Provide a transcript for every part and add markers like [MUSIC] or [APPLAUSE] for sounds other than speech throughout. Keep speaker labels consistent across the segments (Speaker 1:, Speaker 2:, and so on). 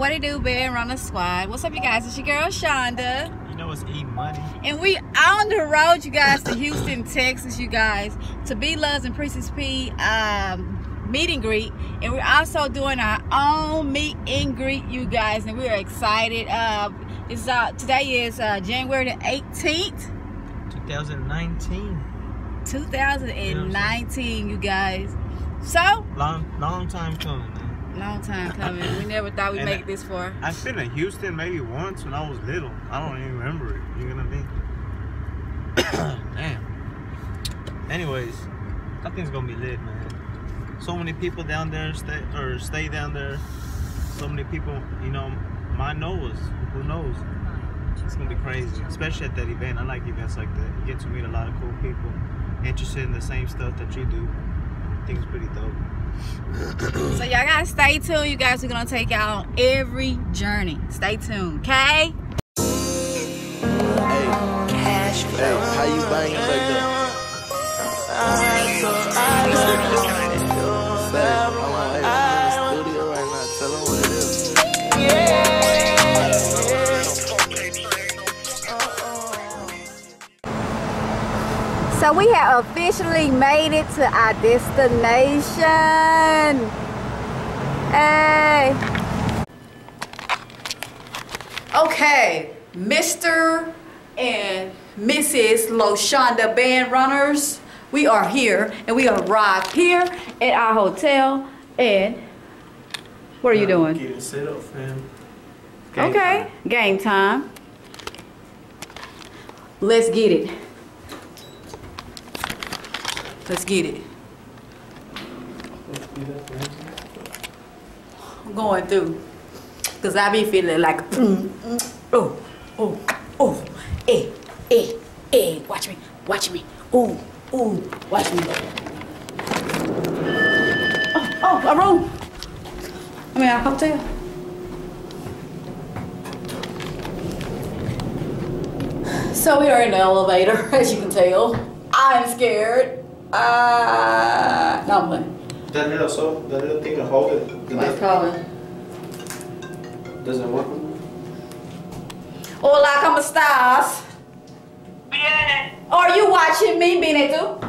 Speaker 1: What it do, Band Runner Squad? What's up, you guys? It's your girl Shunda.
Speaker 2: You know it's E money.
Speaker 1: And we on the road, you guys, to Houston, Texas, you guys, to B Love's and Princess P um, meet and greet. And we're also doing our own meet and greet, you guys, and we are excited. Uh, it's uh, today is uh, January the 18th,
Speaker 2: 2019.
Speaker 1: 2019, you guys. So
Speaker 2: Long, long time coming, man.
Speaker 1: Long time [LAUGHS] coming. We never thought we'd
Speaker 2: And
Speaker 1: make
Speaker 2: I-
Speaker 1: this far.
Speaker 2: I've been to Houston maybe once when I was little. I don't even remember it. You know what I mean? [COUGHS] Damn. Anyways, I think it's gonna be lit, man. So many people down there stay or stay down there. So many people, you know, my us. Who knows? It's gonna be crazy, especially at that event. I like events like that. You get to meet a lot of cool people interested in the same stuff that you do. I think it's pretty dope.
Speaker 1: So y'all gotta stay tuned. You guys are gonna take y'all on every journey. Stay tuned, okay?
Speaker 3: Cash Hey, how you banging back there? Say, I'm on, hey, I'm in the studio right now. Tell 'em what it is.
Speaker 1: So we have officially made it to our destination. Hey. Okay, Mr. and Mrs. Loshonda Band Runners, we are here and we arrived here at our hotel. And what are you doing?
Speaker 2: Getting set up, fam.
Speaker 1: Okay, game time. Let's get it. Let's get it. I'm going through. Cause I be feeling like, mm, mm, oh, oh, oh, eh, eh, eh. Watch me, watch me. Ooh, ooh, watch me. Oh, oh, a room. I mean, a hotel. So we are in the elevator, [LAUGHS] as you can tell. I'm scared. Uh, no, I'm playing.
Speaker 4: That little so that little thing to hold it.
Speaker 1: Somebody's calling.
Speaker 4: Doesn't work.
Speaker 1: Hola, ¿cómo estás?
Speaker 5: Bien.
Speaker 1: Are you watching me, Benito?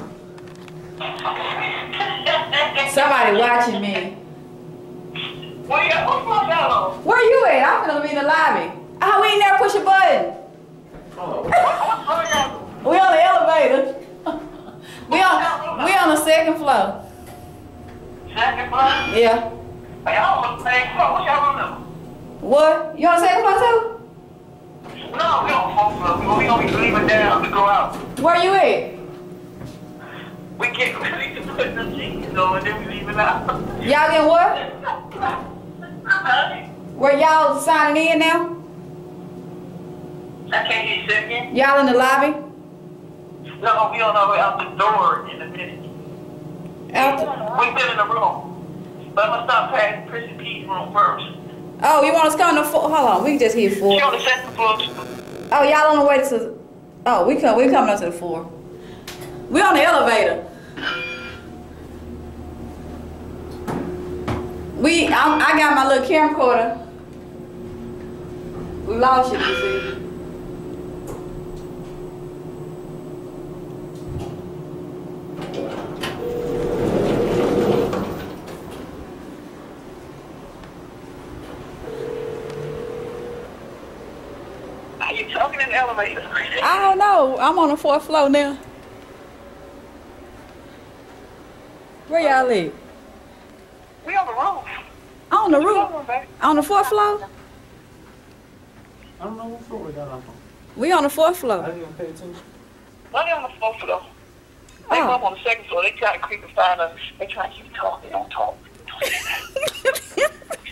Speaker 1: Somebody watching me.
Speaker 5: Where you what's my fellow?
Speaker 1: Where you at? I'm gonna be in the lobby. Oh, we ain't never push a button.
Speaker 5: What's going on?
Speaker 1: We on the elevator. We on we on the second floor.
Speaker 5: Second floor?
Speaker 1: Yeah.
Speaker 5: Y'all on the second floor. What y'all gonna
Speaker 1: What? You on the second floor too?
Speaker 5: No, we on fourth floor. We gonna be leaving down to go out.
Speaker 1: Where you at?
Speaker 5: We get ready to put the jeans on and then we leave it out.
Speaker 1: Y'all getting what? Where y'all signing in now?
Speaker 5: I can't hear you second.
Speaker 1: Y'all in the lobby?
Speaker 5: No, we on our way out the door in a minute.
Speaker 1: Out the,
Speaker 5: We still in the room. But I'm gonna stop past Prissy P's room first.
Speaker 1: oh, you want us to come to four? Hold on, we can just hit four.
Speaker 5: She on the second floor.
Speaker 1: Oh, y'all on the way to? Oh, we come. We coming up to the four. We on the elevator. We. I'm, I got my little camcorder. We lost it, you see.
Speaker 5: Are you talking in the elevator?
Speaker 1: I don't know. I'm on the fourth floor now. Where y'all live?
Speaker 5: We on the roof.
Speaker 1: On the roof.
Speaker 5: the.
Speaker 1: On the fourth floor.
Speaker 4: I don't know what floor we got on.
Speaker 1: We on the fourth floor.
Speaker 4: I
Speaker 1: floor.
Speaker 4: didn't even pay attention.
Speaker 5: Money on the fourth floor. They
Speaker 1: Oh.
Speaker 5: go up on the second floor. They try to creep and find us. They try to keep talking. They don't talk.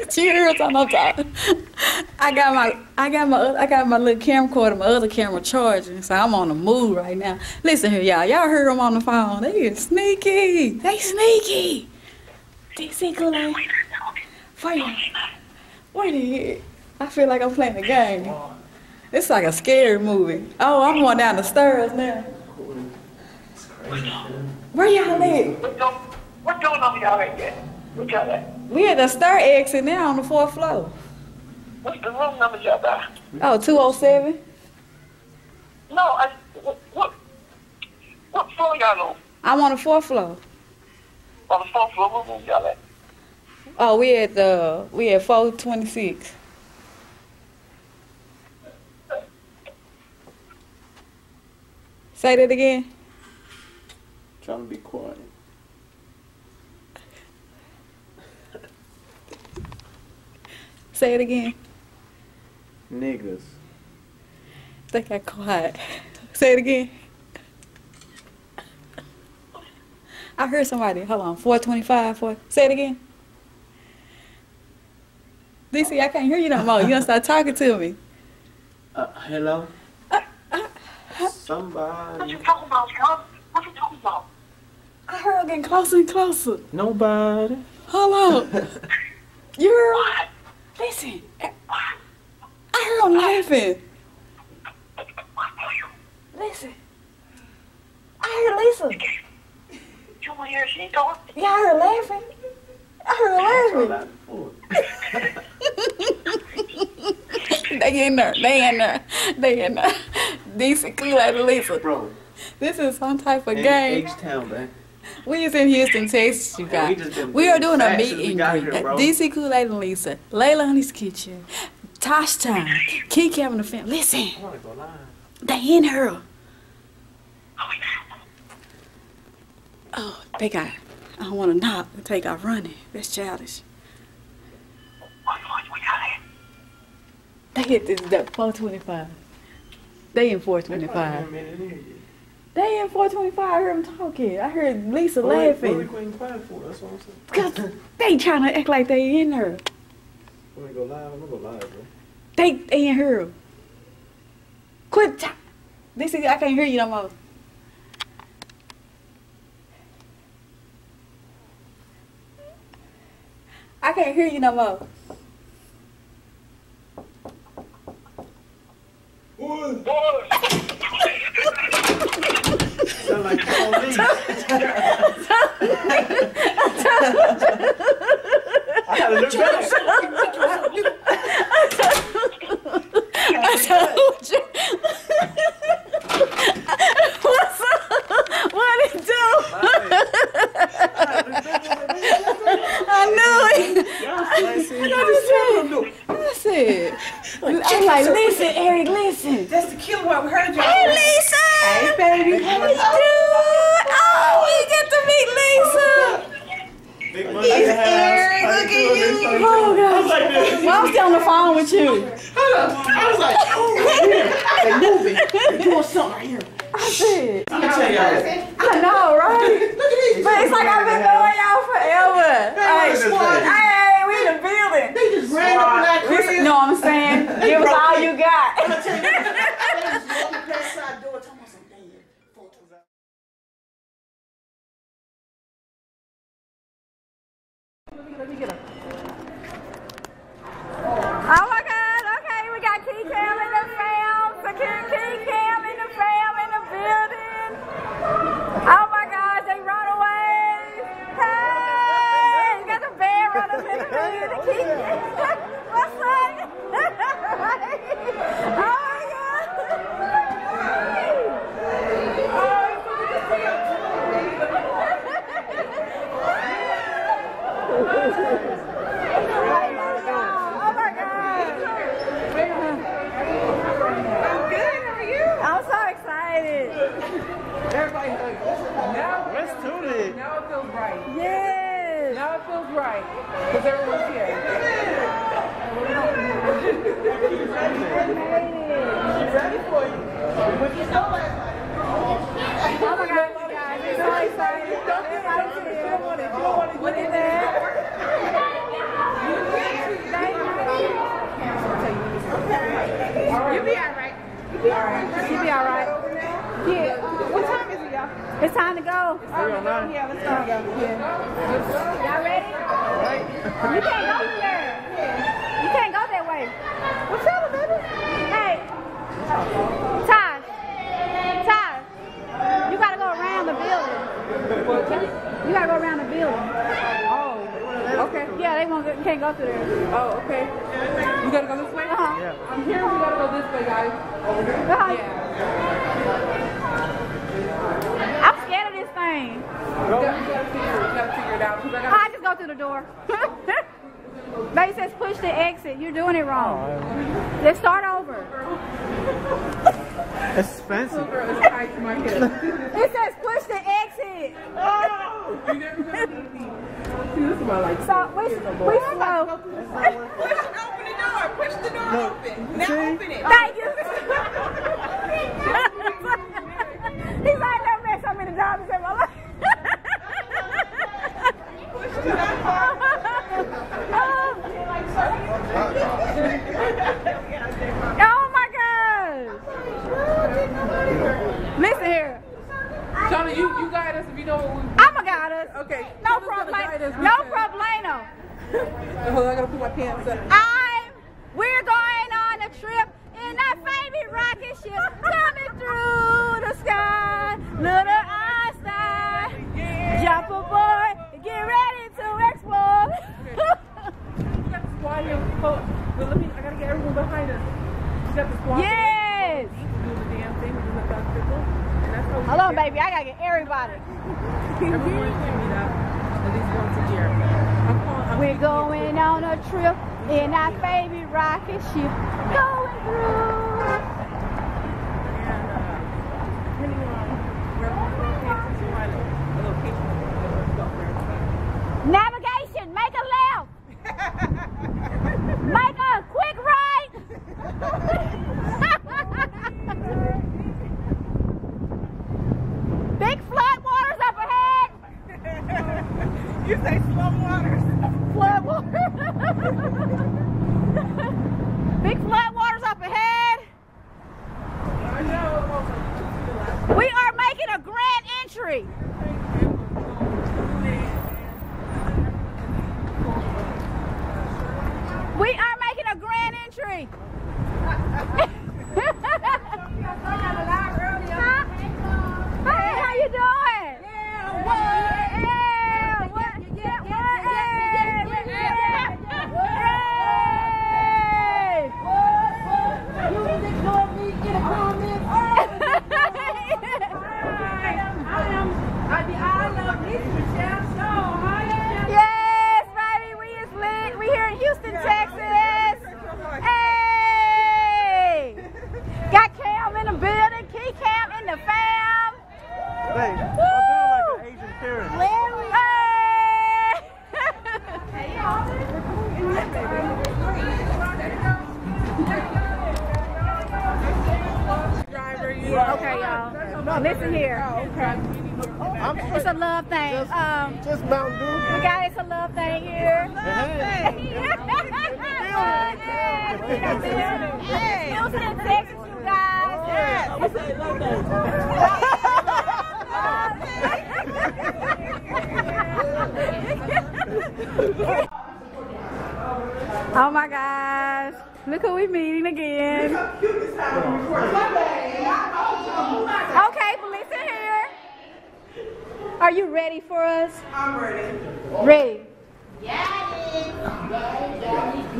Speaker 1: She hears on no talking. [LAUGHS] I got my I got my I got my little camcorder, my other camera charging, so I'm on the move right now. Listen here, y'all. Y'all heard them on the phone. They is sneaky. They sneaky. They sneaky like wait, wait a minute. I feel like I'm playing a game. It's like a scary movie. Oh, I'm going down the stairs now. Where y'all at?
Speaker 5: What going, what going on y'all right there? What y'all at?
Speaker 1: We at the stair exit now on the fourth floor.
Speaker 5: What's the room number y'all got?
Speaker 2: Oh, 207?
Speaker 5: No, I, what, what, what floor y'all on?
Speaker 2: I'm on the fourth floor.
Speaker 5: On the fourth floor, what room y'all at?
Speaker 2: Oh, we at the we at 426. Say that again.
Speaker 1: Trying to be quiet.
Speaker 2: Say it again.
Speaker 1: Niggas.
Speaker 2: Think I quiet. Say it again. I heard somebody. Hold on. 425. Four. Say it again. DC, I can't hear you no more. You don't start talking to me.
Speaker 1: Uh, hello?
Speaker 5: What
Speaker 1: Somebody.
Speaker 5: What you talking about, Scott? What you talking about?
Speaker 2: I heard her getting closer and closer.
Speaker 1: Nobody.
Speaker 2: Hold on. [LAUGHS] You're.
Speaker 5: What?
Speaker 2: Listen. I heard him laughing.
Speaker 5: What?
Speaker 2: Listen. I heard Lisa.
Speaker 5: You want to hear she talk?
Speaker 2: Yeah, I heard laughing. I heard laughing. [LAUGHS] They in there. They in there. They in there. DC Kool-Aid Lisa.
Speaker 1: Bro.
Speaker 2: This is some type of
Speaker 1: in
Speaker 2: game.
Speaker 1: H-Town, man.
Speaker 2: We is in Houston, Texas, you
Speaker 1: we
Speaker 2: guys.
Speaker 1: been
Speaker 2: We are doing a meet and greet
Speaker 1: here,
Speaker 2: at. DC Kool-Aid and Lisa, Layla Honey's Kitchen, Tosh Time, Key Cam and the family. Listen,
Speaker 1: I wanna go live.
Speaker 2: they in her. Oh, oh, they got. I don't want to knock and take off running. That's childish. They hit this that 425. They in 425. They in 425. I heard them talking. I heard Lisa
Speaker 1: What we- What we
Speaker 2: laughing.
Speaker 1: quitting quiet for? That's what I'm saying. [LAUGHS]
Speaker 2: Cause they trying to act like they in her.
Speaker 1: When we go live, I'm gonna go live, bro.
Speaker 2: They they in her. Quit. T- this is I can't hear you no more. I can't hear you no more. [LAUGHS]
Speaker 1: Sound like police. [LAUGHS] [LAUGHS] I gotta look back.
Speaker 2: Oh, okay.
Speaker 6: Yeah,
Speaker 2: they won't. Go, can't go through there.
Speaker 6: Oh, okay. You gotta go this way?
Speaker 1: Uh-huh.
Speaker 2: Yeah.
Speaker 6: I'm here. We gotta go this way, guys. Over here.
Speaker 1: Uh-huh.
Speaker 6: Yeah.
Speaker 1: I'm scared of this thing.
Speaker 6: You gotta, you gotta figure, you gotta figure it out. I gotta.
Speaker 1: I just go through the door. [LAUGHS] Baby says push the exit. You're doing it wrong. Let's start over. [LAUGHS]
Speaker 2: Expensive.
Speaker 6: Girl, it's tight to my.
Speaker 1: It says push the exit. [LAUGHS]
Speaker 6: oh! This is my like.
Speaker 1: So we we slow.
Speaker 6: Push, open the door. Push the door
Speaker 2: No.
Speaker 6: open. Now
Speaker 2: See?
Speaker 6: open it.
Speaker 1: Thank you. [LAUGHS] He's like never met so many dollars in my life. [LAUGHS] oh my gosh. Listen here.
Speaker 6: Johnny, you, you guide us if you know what we.
Speaker 1: I'm a goddess.
Speaker 6: Okay.
Speaker 1: No
Speaker 6: Tell us what the guide is
Speaker 1: problem. No problemo.
Speaker 6: Hold on, I gotta put my pants up.
Speaker 1: I'm. We're going on a trip in our favorite rocket ship, coming through the sky. Little Einstein, jump aboard, get ready to
Speaker 6: got the squad here. But let me, I gotta get everyone behind us. You got the squad.
Speaker 1: yes.
Speaker 6: Do the damn thing. We do the duck pickle. And that's how we
Speaker 1: Hold on, baby. I gotta get everybody. We're going on a trip in our favorite rocket ship, going through.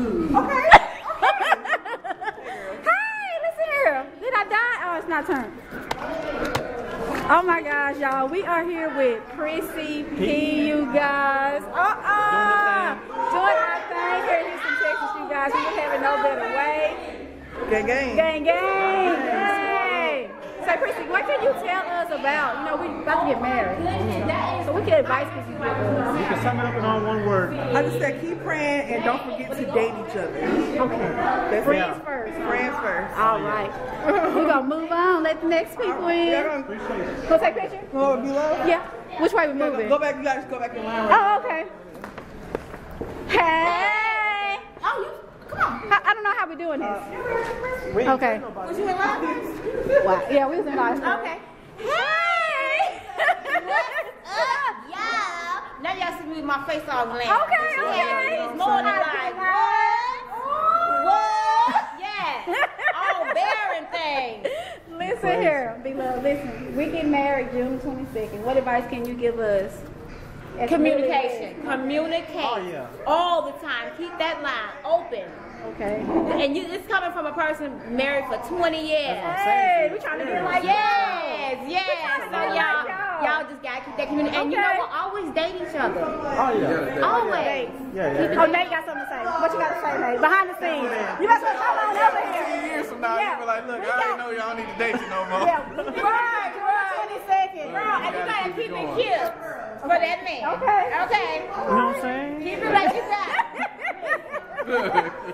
Speaker 1: [LAUGHS] Hey, listen here. Did I die? Oh, it's not turned. Oh my gosh, y'all. We are here with Prissy P, you guys. Uh-uh. Doing our thing here in Houston, Texas, you guys. We were having no better way.
Speaker 6: Gang, gang.
Speaker 1: Gang, gang. Hey. So, Prissy, what can you tell us about? You know, we about to get married. So, what can advice can you give us?
Speaker 2: You can sum it up in all one word.
Speaker 6: I just said keep praying and don't forget to date each other.
Speaker 1: Okay.
Speaker 6: That's
Speaker 1: Friends
Speaker 6: it.
Speaker 1: first.
Speaker 6: Friends first.
Speaker 1: All right. We're going to move on. Let the next people in.
Speaker 6: Yeah,
Speaker 1: Want take a picture?
Speaker 6: go B Love.
Speaker 1: Yeah. Which way we moving?
Speaker 6: go back. You guys go back in line. Right
Speaker 1: Oh, okay. Hey. Oh, you, come on. I, I don't know how we're doing this. okay.
Speaker 6: Was you in line?
Speaker 1: Wow. Yeah, we was in live.
Speaker 7: Okay.
Speaker 1: Hey.
Speaker 7: Uh, [LAUGHS] yeah. Now y'all see me with my face all glam.
Speaker 1: Okay, okay.
Speaker 7: It's more than like, what? What? Yeah. [LAUGHS] All barren things.
Speaker 1: Listen here, beloved. Listen, we get married June 22nd. What advice can you give us
Speaker 7: Communication. Communicate.
Speaker 2: Oh, yeah.
Speaker 7: All the time. Keep that line open.
Speaker 1: Okay.
Speaker 7: And you, it's coming from a person married for 20 years.
Speaker 1: Hey, we trying to get like
Speaker 7: Yes, yes.
Speaker 1: trying to
Speaker 7: So
Speaker 1: be
Speaker 7: y'all,
Speaker 1: y'all.
Speaker 7: y'all just gotta keep that communication. And you know
Speaker 1: Okay.
Speaker 7: what? Always date each other.
Speaker 2: Oh yeah.
Speaker 7: Oh, always.
Speaker 2: Yeah, yeah.
Speaker 1: Oh, Nate got something to say. What you got to say, Nate? Behind the scenes. You must well come on over here.
Speaker 8: years from now,
Speaker 1: Yeah.
Speaker 8: you be like, look,
Speaker 1: We
Speaker 8: I
Speaker 1: got-
Speaker 8: already know y'all need to date you no more.
Speaker 1: Yeah, right, right. [LAUGHS] 20 seconds.
Speaker 7: Girl, and you gotta keep it cute for that man.
Speaker 1: Okay.
Speaker 7: Okay.
Speaker 2: You know what I'm saying?
Speaker 7: Keep it like you got.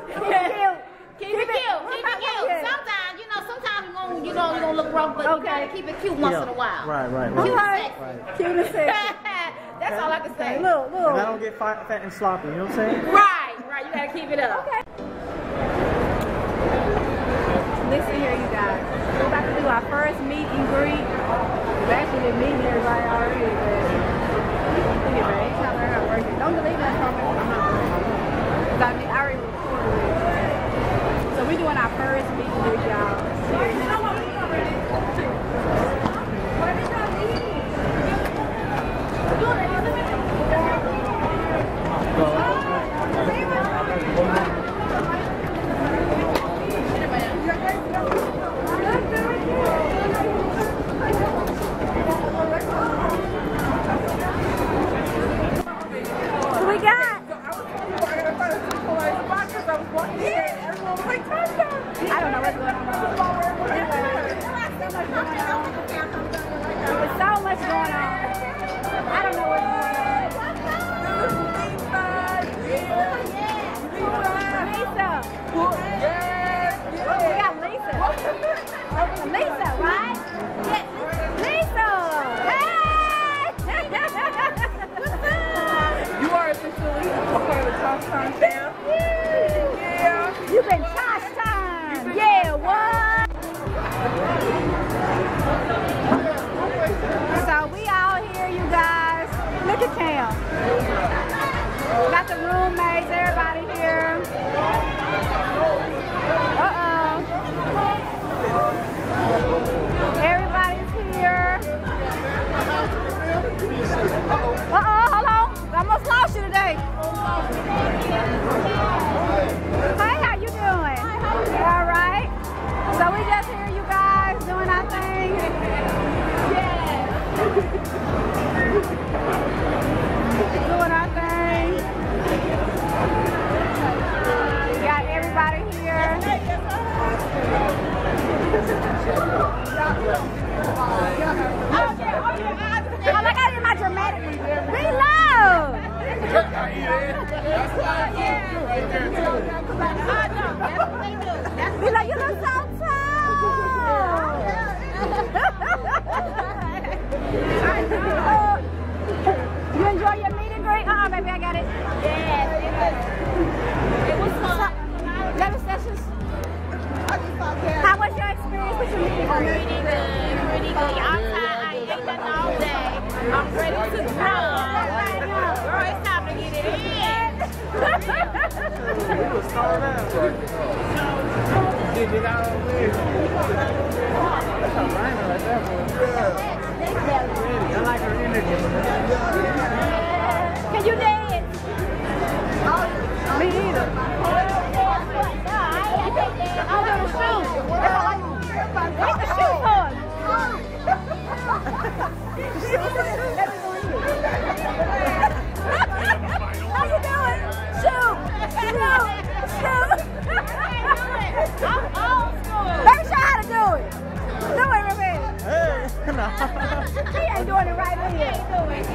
Speaker 1: Keep it cute.
Speaker 7: Keep it cute. Keep it cute. Sometimes, you know, sometimes you gonna, you know, you gonna look rough, but you gotta keep it cute once in a while.
Speaker 2: Right, right, right.
Speaker 7: Cute
Speaker 2: right.
Speaker 7: and sexy.
Speaker 1: Cute and sexy. [LAUGHS]
Speaker 7: That's all I can say.
Speaker 1: Look,
Speaker 2: And I don't get fat, fat and sloppy. You know what I'm saying?
Speaker 7: Right, right. You gotta keep it up. Okay.
Speaker 1: Listen here, you guys. We're about to do our first meet and greet. We've actually been meeting everybody already,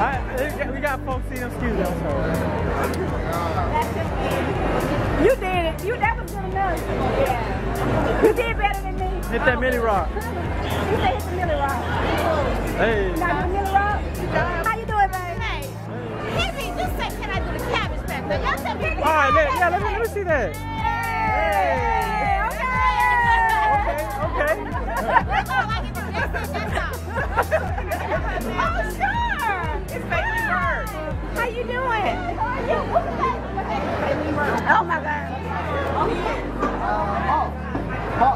Speaker 1: I, we got-
Speaker 2: folks see them. Excuse me, I'm.
Speaker 1: You did it. You that was good enough. Yeah. You did better than me.
Speaker 2: Hit that mini rock.
Speaker 1: You said hit the milli rock.
Speaker 2: Hey.
Speaker 1: Now the milli rock. How you doing, babe?
Speaker 7: Hey, hit me. Just say, can I do the cabbage patch? Now, y'all tell me.
Speaker 2: All right, let, yeah, let me, let me see that.
Speaker 1: Hey,
Speaker 2: Okay, okay.
Speaker 1: Oh, you
Speaker 9: doing? Oh my
Speaker 1: god. Oh, he oh.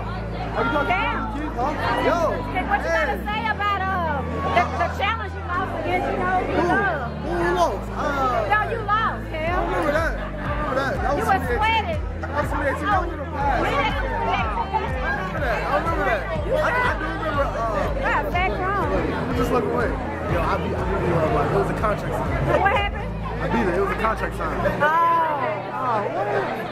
Speaker 1: Are you going Damn. Huh?
Speaker 8: Yo.
Speaker 1: What you hey. going to say about uh, the, the challenge you lost against, you know, you love?
Speaker 8: You lost?
Speaker 1: Uh,
Speaker 8: no, you lost, Cam. I remember that. I remember that. that was you were sweating. Was that. Oh, I remember that. I remember that. I, I do remember. Uh,
Speaker 1: yeah, back home.
Speaker 8: Just look away. Yo, I be, I'll uh, it was a contract.
Speaker 1: What happened?
Speaker 8: I be there. It was a contract sign.
Speaker 1: Oh, oh,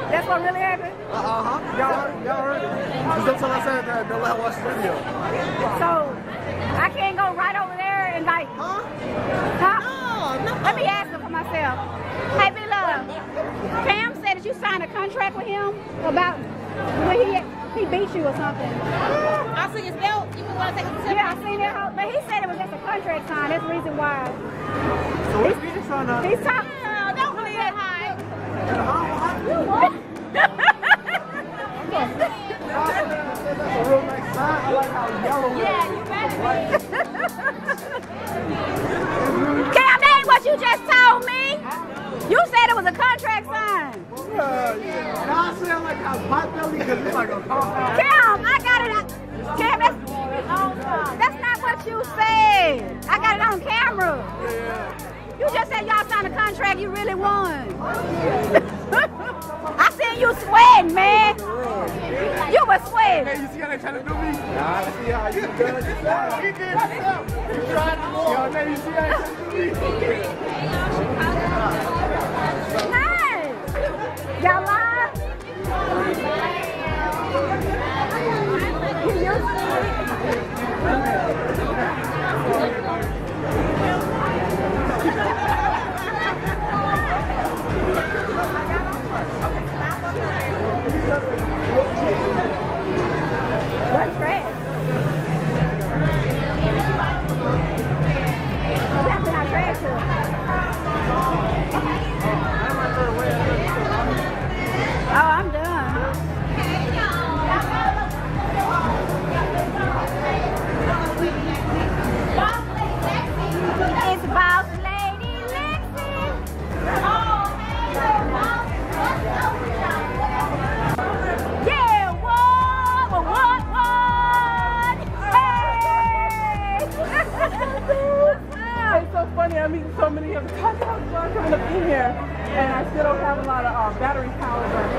Speaker 1: that's what really happened.
Speaker 8: Uh huh. Y'all heard? Y'all heard? Cause that's what I said. That they'll let watch the video.
Speaker 1: So I can't go right over there and like,
Speaker 8: Huh?
Speaker 1: huh? Let me ask her for myself. Hey, B Love, Pam said that you signed a contract with him about when he he beat you or something.
Speaker 7: I see his belt. You want to take
Speaker 1: Yeah, I seen that, whole- but he said it was just a contract sign. That's the reason why.
Speaker 8: So what we just trying to?
Speaker 1: He's talking.
Speaker 7: Oh, don't believe that high. [LAUGHS]
Speaker 8: That's a real nice sign. I like how yellow.
Speaker 7: Yeah, you better
Speaker 1: Cam, that ain't what you just told me. You said it was a contract sign.
Speaker 8: Yeah, yeah. Now I say I like how belly because it's like a compound.
Speaker 1: Cam, I got it. On- Cam, that's, that's not what you said. I got it on camera. You just said y'all signed a contract. You really won. [LAUGHS] I seen you sweating, man. You was
Speaker 8: Hey,
Speaker 1: sweating.
Speaker 8: you see how they trying to do me? Nah, I see how you [LAUGHS] did it. He did himself. You tried to go. Yo, man, you see how they trying to do me? [LAUGHS]
Speaker 1: Nice. Y'all live?
Speaker 6: はい。Still don't have a lot of uh, battery power.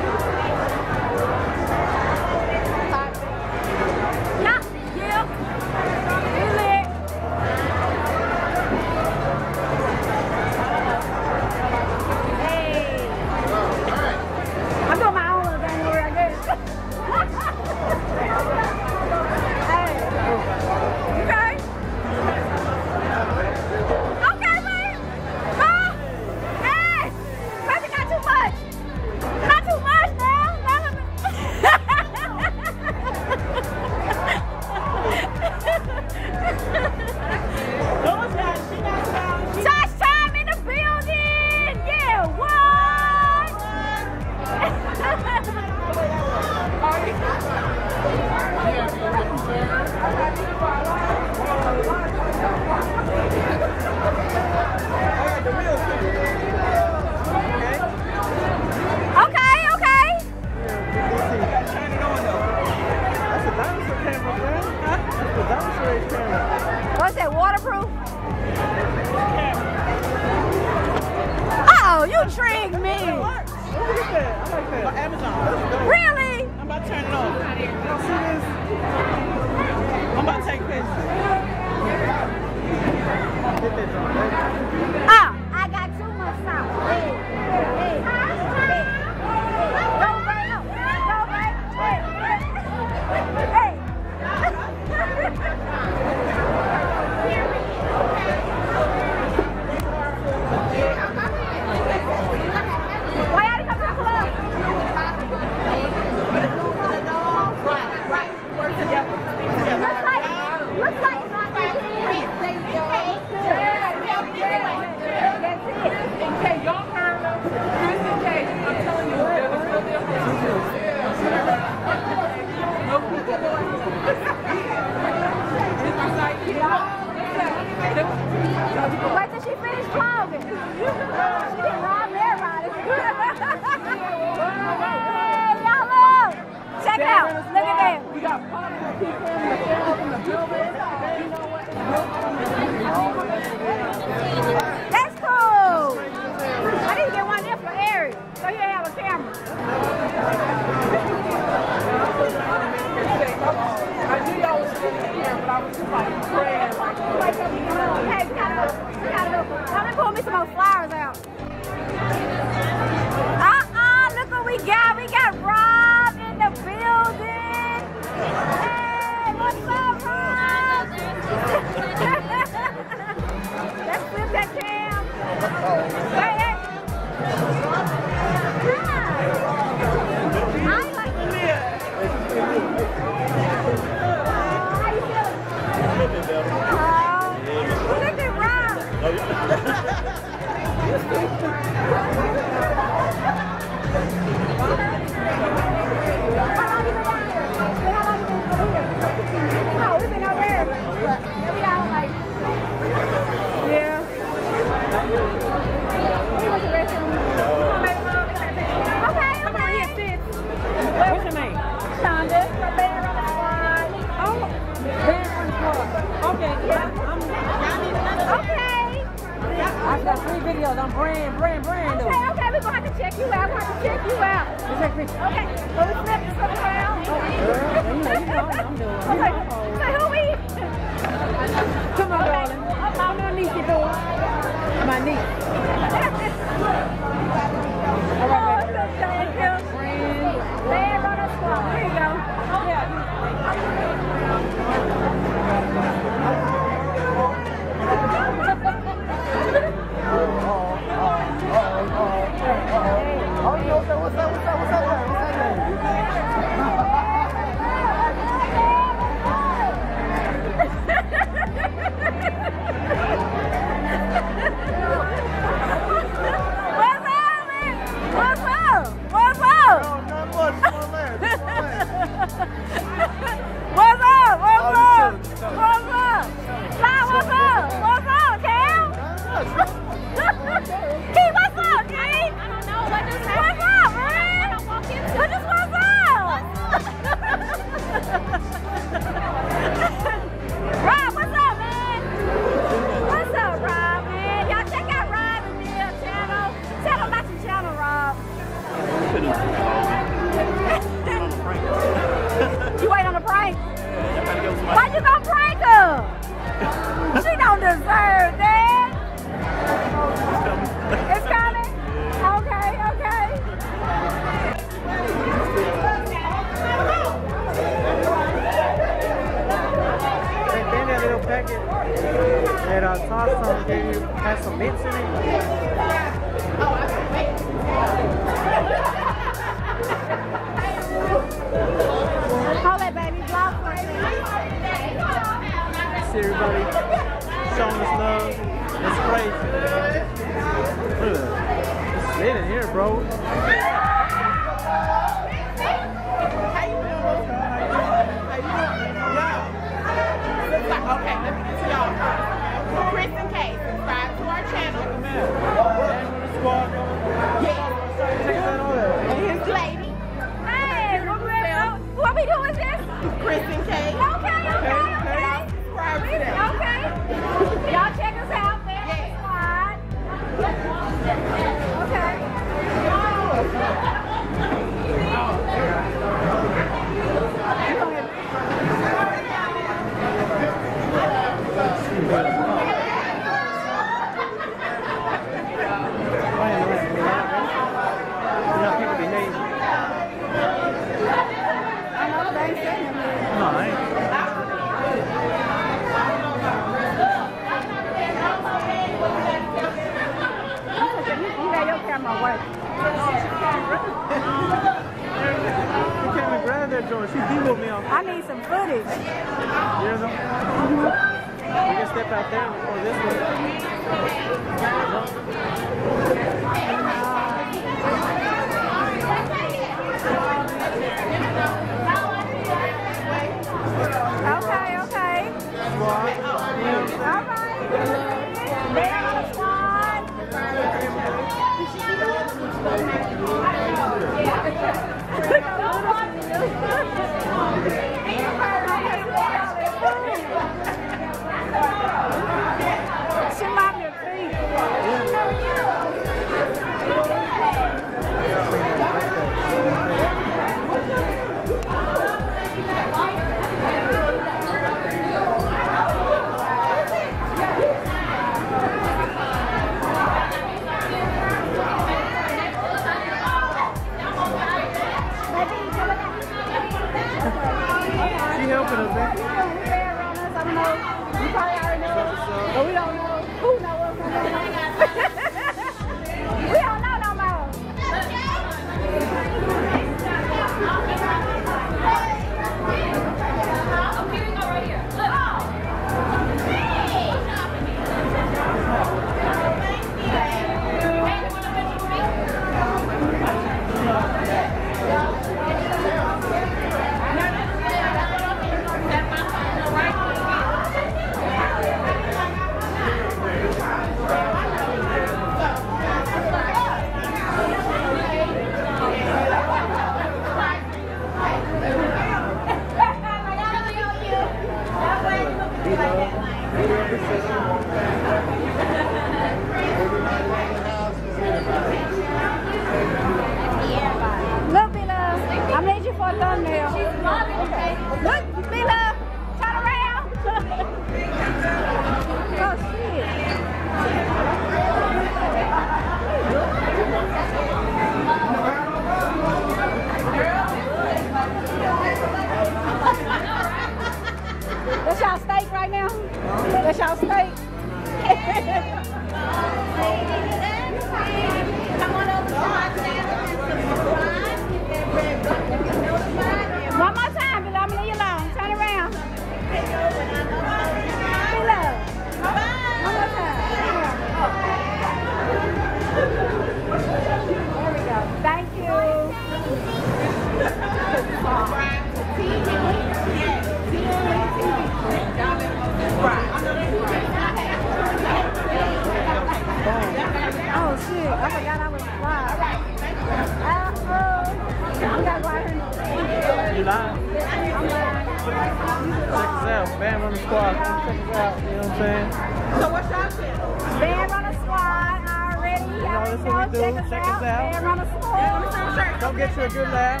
Speaker 1: Come
Speaker 7: get you a
Speaker 2: good laugh.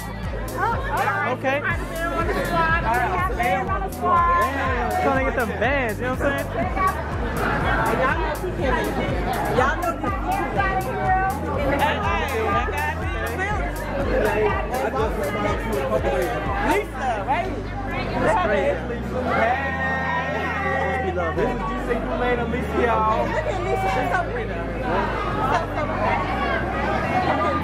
Speaker 7: Oh, all right.
Speaker 2: Okay.
Speaker 7: I'm trying to squad.
Speaker 2: Trying to get some bands, you know what I'm saying?
Speaker 1: Y'all know she can Y'all know she
Speaker 7: can
Speaker 1: Hey, hey, I got me a feeling. Lisa, right?
Speaker 2: That's great. Hey. We love. This is Juicy Kool-Aid and Lisa, y'all.
Speaker 1: Look at Lisa, she's so pretty.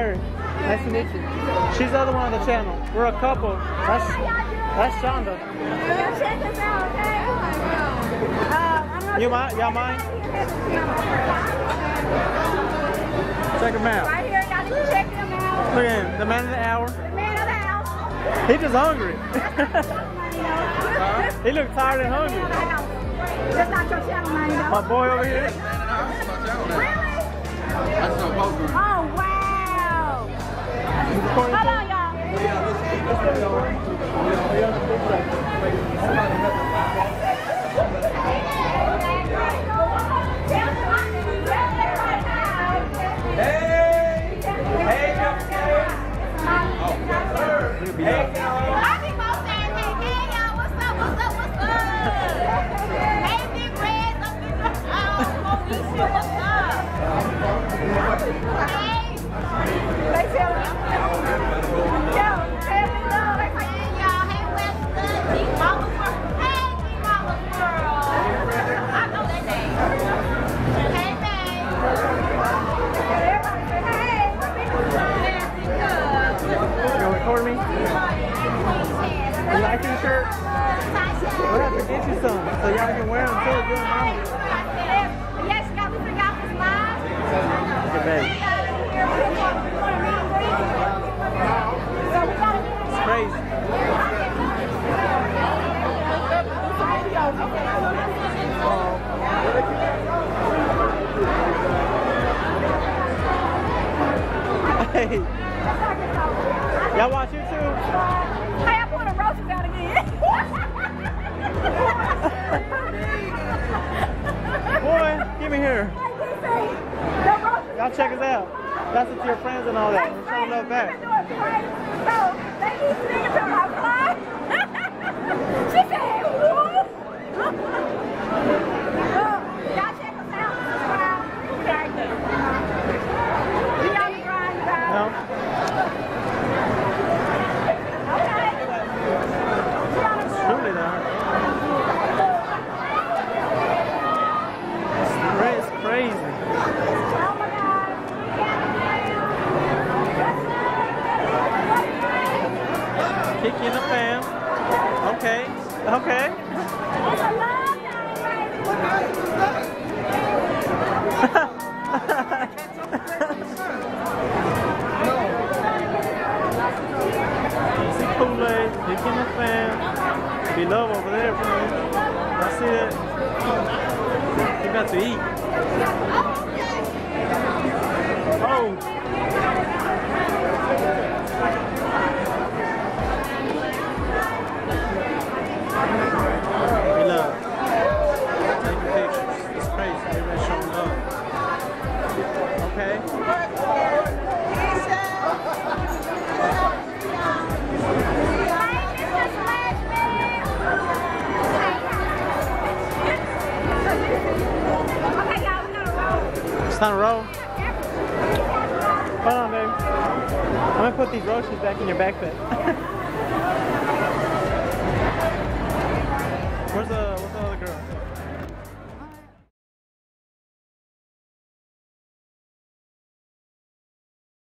Speaker 10: Camilla.
Speaker 2: Nice to meet you. She's the other one on the channel. We're a couple. That's that's Shunda.
Speaker 1: Check us out, okay? I don't know
Speaker 2: You mind? Y'all mind? Check him out.
Speaker 1: Right here, y'all need to check him out.
Speaker 2: Look at him, the man of the hour.
Speaker 1: The man of the house.
Speaker 2: He just hungry. [LAUGHS] he looked tired and hungry.
Speaker 1: That's not your channel, man.
Speaker 2: My boy over here.
Speaker 1: Really? Oh, wow. Hold on, y'all.
Speaker 2: We'll have to get you some so y'all can wear them too.
Speaker 1: Yes, you got to figure out this
Speaker 2: baby. It's crazy. Hey. Y'all watch [LAUGHS] Boy, give me here. Y'all check us out. That's it to your friends and all that. Show love back. [LAUGHS]
Speaker 1: So, they keep singing to my fly. she said, whoop. Y'all check us out. Subscribe. Okay. We on the grind, guys.
Speaker 2: No?
Speaker 1: Okay. We on the
Speaker 2: It's
Speaker 1: grind.
Speaker 2: truly not. It's cra- It's crazy.
Speaker 1: Oh my God.
Speaker 2: Kick you in the fam. Okay. Okay.
Speaker 1: It's a love thing, baby.
Speaker 2: See Kool-Aid, Kick in the fam. B Love over there, friend. I see that. You got to eat. Oh. Okay. It's time to roll. Hold on, babe. I'm gonna put these roaches back in your backpack. [LAUGHS] Where's the